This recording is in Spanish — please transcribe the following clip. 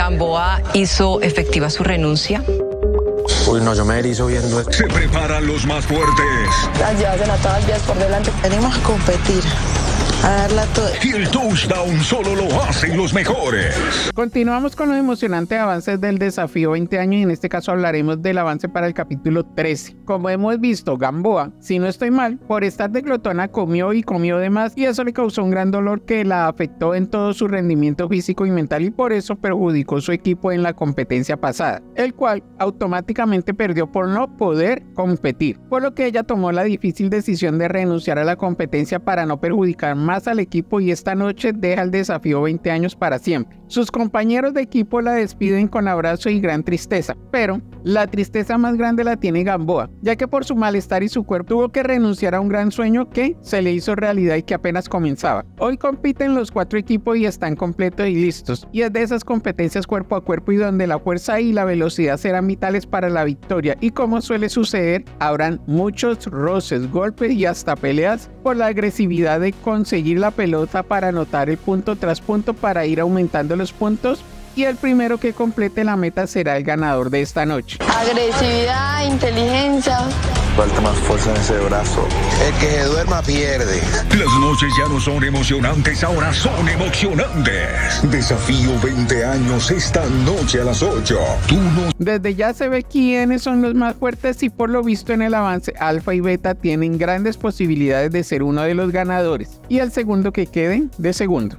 Gamboa hizo efectiva su renuncia. Uy, no, yo me erizo viendo esto. Se preparan los más fuertes. Las llevas a todas días por delante. Venimos a competir a darla todo. Y el touchdown solo lo hacen los mejores. Continuamos con los emocionantes avances del desafío 20 años y en este caso hablaremos del avance para el capítulo 13. Como hemos visto, Gamboa, si no estoy mal, por estar de glotona comió y comió de más y eso le causó un gran dolor que la afectó en todo su rendimiento físico y mental y por eso perjudicó su equipo en la competencia pasada, el cual automáticamente perdió por no poder competir, por lo que ella tomó la difícil decisión de renunciar a la competencia para no perjudicar más más al equipo y esta noche deja el desafío 20 años para siempre. Sus compañeros de equipo la despiden con abrazo y gran tristeza, pero la tristeza más grande la tiene Gamboa, ya que por su malestar y su cuerpo tuvo que renunciar a un gran sueño que se le hizo realidad y que apenas comenzaba. Hoy compiten los cuatro equipos y están completos y listos, y es de esas competencias cuerpo a cuerpo y donde la fuerza y la velocidad serán vitales para la victoria y como suele suceder, habrán muchos roces, golpes y hasta peleas por la agresividad de conseguir la pelota para anotar el punto tras punto para ir aumentando los puntos y el primero que complete la meta será el ganador de esta noche. Agresividad, inteligencia. Falta más fuerza en ese brazo. El que se duerma pierde. Las noches ya no son emocionantes, ahora son emocionantes. Desafío 20 años esta noche a las 8. Tú no... Desde ya se ve quiénes son los más fuertes y por lo visto en el avance Alfa y Beta tienen grandes posibilidades de ser uno de los ganadores y el segundo que quede de segundo.